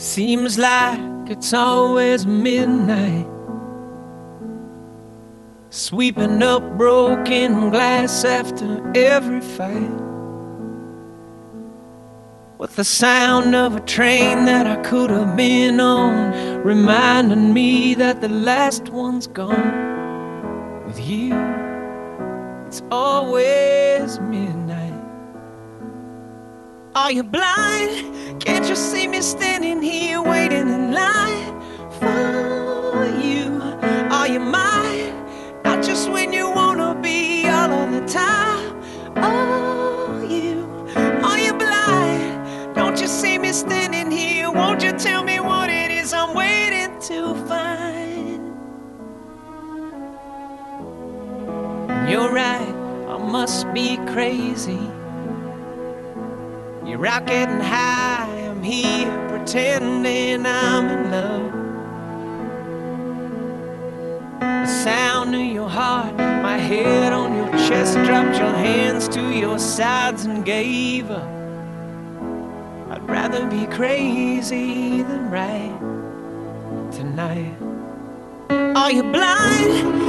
Seems like it's always midnight. Sweeping up broken glass after every fight. With the sound of a train that I could have been on, reminding me that the last one's gone. With you, it's always midnight. Are you blind? Can't you see me standing here waiting in line for you? Are you mine? Not just when you wanna be all of the time. Are you? Are you blind? Don't you see me standing here? Won't you tell me what it is I'm waiting to find? You're right, I must be crazy. You're out getting high, I'm here pretending I'm in love. The sound of your heart, my head on your chest, dropped your hands to your sides and gave up. I'd rather be crazy than right tonight. Are you blind?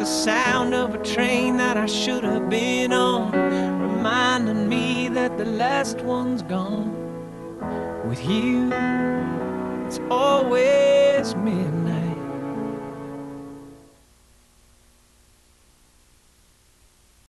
The sound of a train that I should have been on, reminding me that the last one's gone. With you, it's always